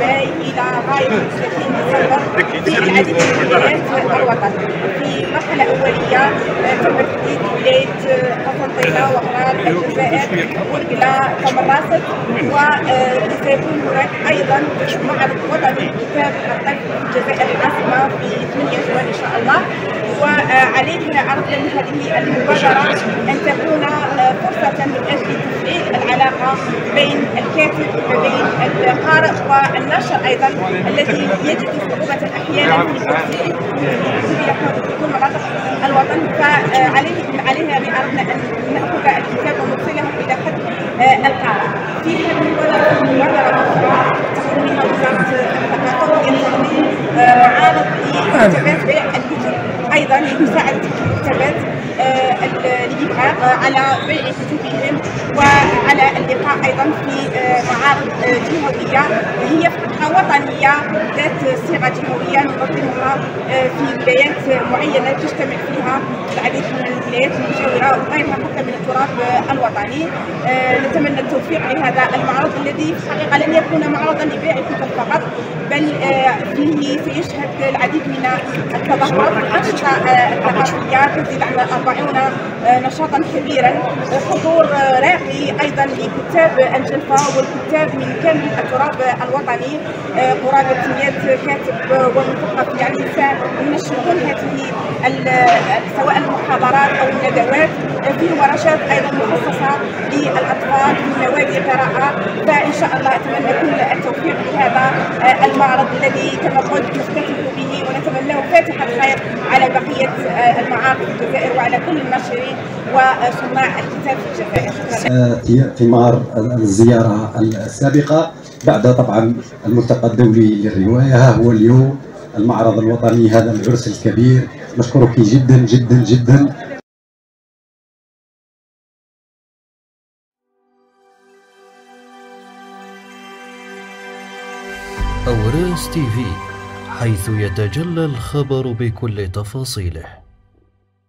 باي إلى غايه 30 ديسمبر في العديد من ولايات الوطن في مرحله اوليه تم تحديد ولايه قسنطينه وهران الجزائر ورقله تم وسيكون هناك أيضا معرض وطني كتاب الطفل في الجزائر العاصمه في 8 جوان ان شاء الله وعليه عرضنا هذه المبادرة أن تكون فرصة من أجل العلاقة بين الكاتب وبين القارئ والنشر أيضا الذي يجد صعوبة أحيانا في التوصيل مناطق الوطن. فعليه علينا بعرضنا ان نأخذ الكتاب ونوصله إلى حد القارئ. في هذه المبادره تقوم بها وزاره الثقافه وهي معارض لكتابات بيع الكتب. أيضا لمساعده على بيع كتبهم وعلى اللقاء أيضا في معارض جهويه هي فقره وطنية ذات صيغة جهويه ننظمها في ولايات معينة تجتمع فيها العديد من الولايات المجاورة وغيرها حتى من التراث الوطني. نتمنى التوفيق لهذا المعرض الذي في الحقيقة لن يكون معرضا لبيع الكتب فقط بل فيه سيشهد العديد من التظاهرات والانشطه الثقافيه تزيد عن 40 نشاطا كبيرا حضور راقي أيضا لكتاب الجلفة والكتاب من كامل التراث الوطني. قرابة 100 كاتب ومثقف يعني سينشرون هذه سواء المحاضرات أو الندوات. في ورشات أيضا مخصصة للأطفال في نوادي القراءة. فإن شاء الله أتمنى كل التوفيق لهذا المعرض الذي كما قلت نفتتح به ونتمناه فاتح الخير على بقية المعارض في الجزائر وعلى كل الناشرين وصناع الكتاب في الجزائر. ثمار الزيارة السابقة بعد طبعا الملتقى الدولي للرواية. ها هو اليوم المعرض الوطني هذا العرس الكبير. نشكرك جدا جدا جدا. أوراس تي في حيث يتجلى الخبر بكل تفاصيله.